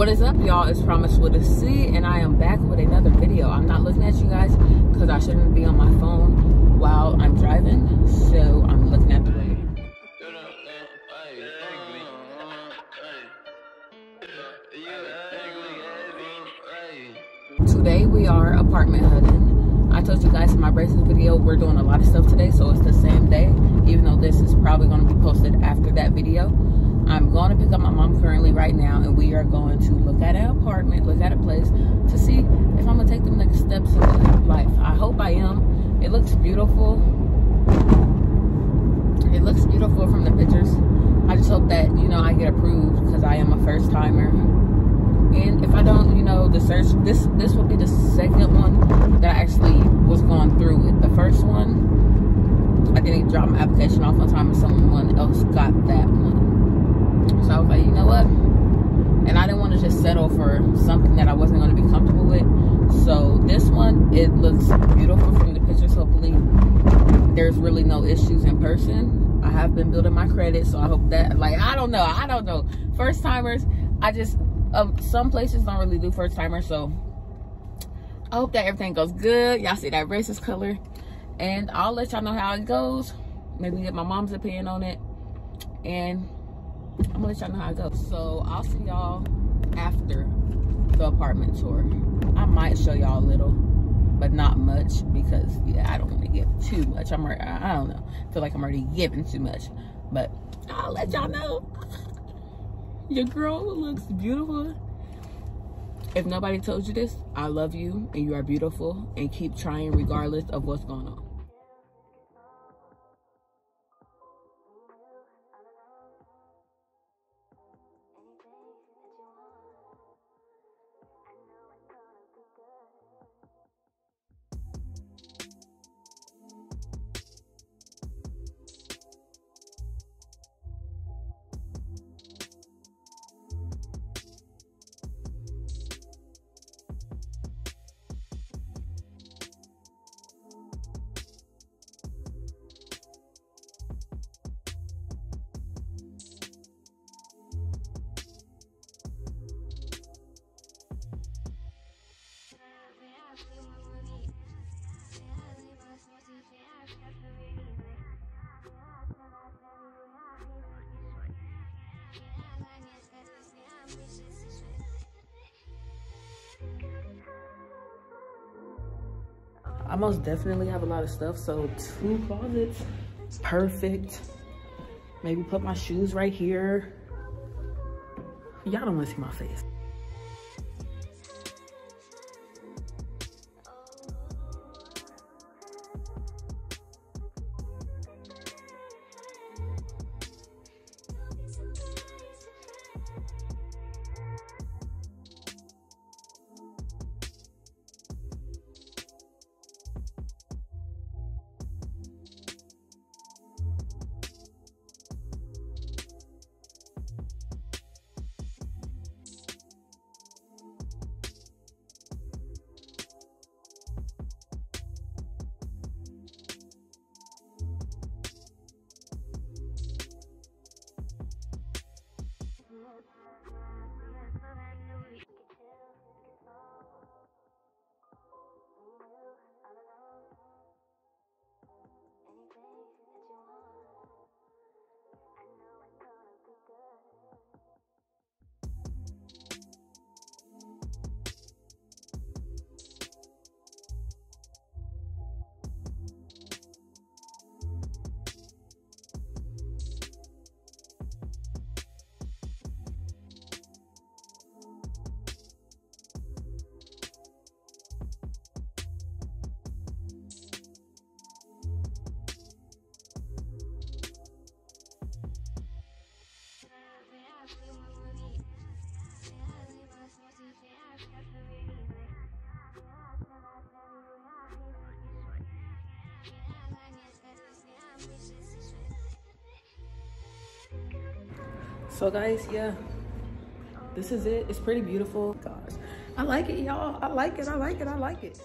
What is up, y'all? It's Promise with a C, and I am back with another video. I'm not looking at you guys because I shouldn't be on my phone while I'm driving, so I'm looking at the road. Today we are apartment hunting. I told you guys in my braces video we're doing a lot of stuff today, so it's the same day, even though this is probably going to be posted after that video. I'm going to pick up my mom currently right now, and we are going to look at an apartment, look at a place to see if I'm going to take the next steps in life. I hope I am. It looks beautiful. It looks beautiful from the pictures. I just hope that, you know, I get approved because I am a first timer. And if I don't, you know, the search, this this will be the second one that I actually was going through with. The first one, I didn't drop my application off on time and someone else got that one. So I was like, you know what? And I didn't want to just settle for something that I wasn't going to be comfortable with. So this one, it looks beautiful from the pictures. Hopefully there's really no issues in person. I have been building my credit. So I hope that, like, I don't know. I don't know. First timers, I just, um, some places don't really do first timers. So I hope that everything goes good. Y'all see that racist color. And I'll let y'all know how it goes. Maybe get my mom's opinion on it. And I'm gonna let y'all know how it goes. So I'll see y'all the apartment tour. I might show y'all a little, but not much because yeah, I don't want to give too much. I'm already, I don't know. I feel like I'm already giving too much, but I'll let y'all know. Your girl looks beautiful. If nobody told you this, I love you and you are beautiful and keep trying regardless of what's going on. I most definitely have a lot of stuff. So two closets, perfect. Maybe put my shoes right here. Y'all don't wanna see my face. So guys, yeah, this is it. It's pretty beautiful. Gosh, I like it, y'all. I like it. I like it. I like it.